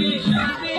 Krishna.